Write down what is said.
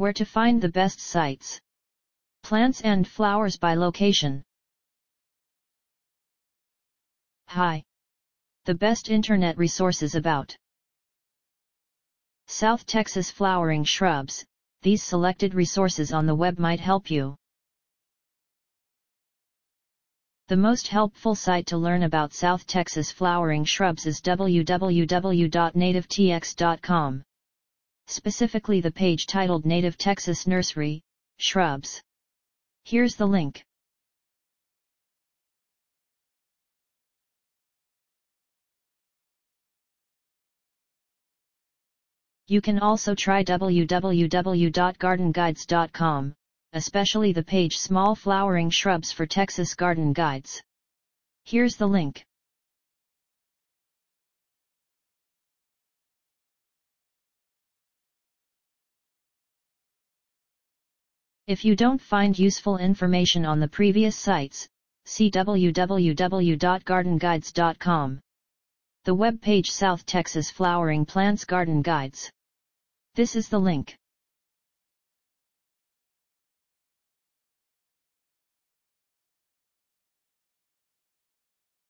Where to find the best sites. Plants and flowers by location. Hi. The best internet resources about South Texas flowering shrubs, these selected resources on the web might help you. The most helpful site to learn about South Texas flowering shrubs is www.nativetx.com. Specifically the page titled Native Texas Nursery, Shrubs. Here's the link. You can also try www.gardenguides.com, especially the page Small Flowering Shrubs for Texas Garden Guides. Here's the link. If you don't find useful information on the previous sites, see www.gardenguides.com. The web page South Texas Flowering Plants Garden Guides. This is the link.